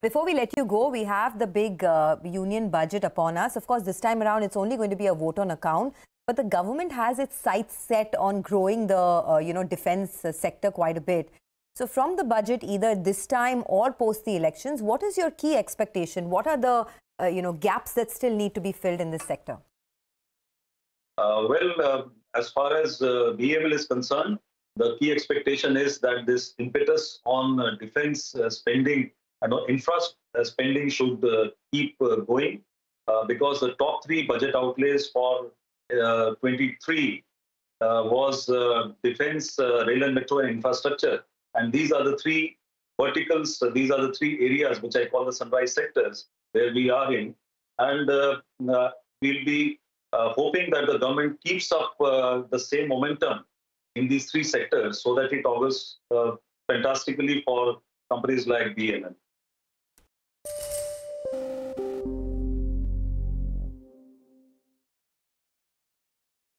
Before we let you go, we have the big uh, union budget upon us. Of course, this time around, it's only going to be a vote on account. But the government has its sights set on growing the, uh, you know, defense uh, sector quite a bit. So from the budget, either this time or post the elections, what is your key expectation? What are the, uh, you know, gaps that still need to be filled in this sector? Uh, well, uh, as far as BEML is concerned, the key expectation is that this impetus on defense spending and infra uh, spending should uh, keep uh, going uh, because the top three budget outlays for uh, 23 uh, was defense, rail and metro and infrastructure. And these are the three verticals, these are the three areas which I call the sunrise sectors where we are in. And we'll be hoping that the government keeps up the same momentum in these three sectors so that it augurs fantastically for companies like BEML.